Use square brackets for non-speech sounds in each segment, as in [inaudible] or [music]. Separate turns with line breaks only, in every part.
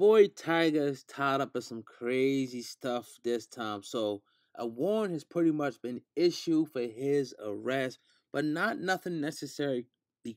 boy Tyga is tied up in some crazy stuff this time. So a warrant has pretty much been issued for his arrest, but not nothing necessarily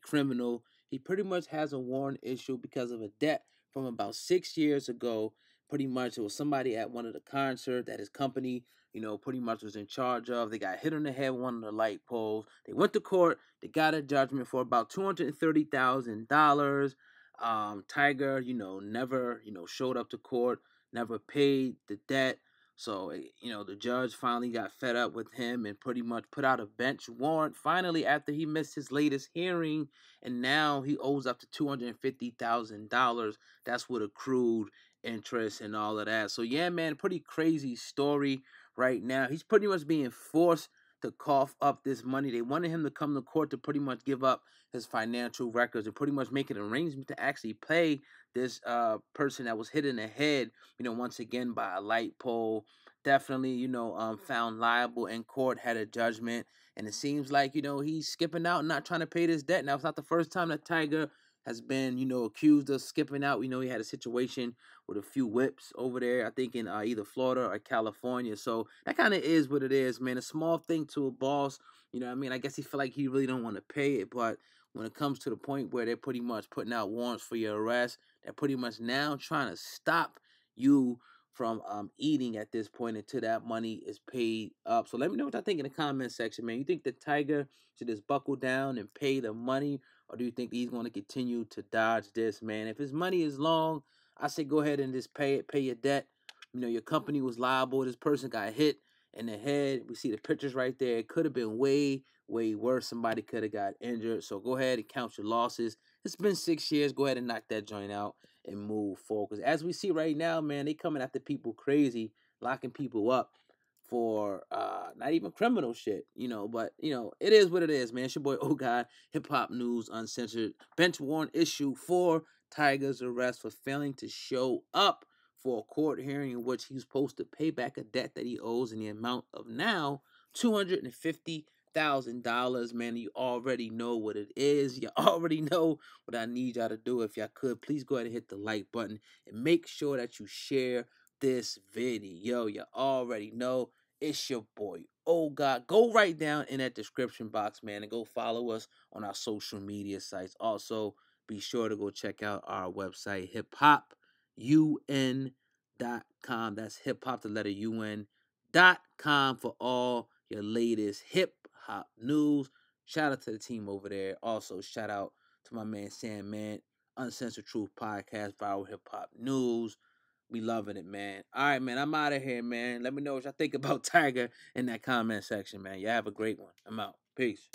criminal. He pretty much has a warrant issued because of a debt from about six years ago. Pretty much, it was somebody at one of the concerts that his company, you know, pretty much was in charge of. They got hit on the head with one of the light poles. They went to court. They got a judgment for about two hundred and thirty thousand dollars. Um, Tyga, you know, never, you know, showed up to court, never paid the debt. So, eh, you know, the judge finally got fed up with him and pretty much put out a bench warrant finally after he missed his latest hearing. And now he owes up to $250,000. That's what accrued interest and all of that. So, yeah, man, pretty crazy story right now. He's pretty much being forced to cough up this money. They wanted him to come to court to pretty much give up his financial records and pretty much make an arrangement to actually pay this uh, person that was hit in the head, you know, once again by a light pole. Definitely, you know, um, found liable in court, had a judgment, and it seems like, you know, he's skipping out, not trying to pay this debt. Now, it's not the first time that Tyga has been, you know, accused of skipping out. We know he had a situation with a few whips over there, I think in uh, either Florida or California. So that kind of is what it is, man. A small thing to a boss. You know I mean? I guess he feel like he really don't want to pay it, but when it comes to the point where they're pretty much putting out warrants for your arrest, they're pretty much now trying to stop you from um, eating at this point until that money is paid up. So let me know what I think in the comment section, man. You think the Tyga should just buckle down and pay the money, or do you think he's going to continue to dodge this, man? If his money is long, I say go ahead and just pay it, pay your debt. You know, your company was liable. This person got hit in the head. We see the pictures right there. It could have been way, way worse. Somebody could have got injured. So go ahead and count your losses. It's been six years. Go ahead and knock that joint out and move forward. Because as we see right now, man, they coming after people crazy, locking people up for uh not even criminal shit, you know, but you know, it is what it is, man. It's your boy [laughs] Oh God, Hip Hop News Uncensored. Bench warrant issue for Tyga's arrest for failing to show up for a court hearing in which he's supposed to pay back a debt that he owes in the amount of now two hundred and fifty thousand dollars, man. You already know what it is. You [laughs] already know what I need y'all to do. If y'all could, please go ahead and hit the like button and make sure that you share this video. You already know it's your boy. Oh God, go right down in that description box, man, and go follow us on our social media sites. Also, be sure to go check out our website, hip hop un.com. That's hip hop, the letter un dot com for all your latest hip hop news. Shout out to the team over there. Also, shout out to my man Sam Man, Uncensored Truth Podcast, Viral Hip Hop News. We loving it, man. All right, man. I'm out of here, man. Let me know what y'all think [laughs] about Tyga in that comment section, man. Y'all have a great one. I'm out. Peace.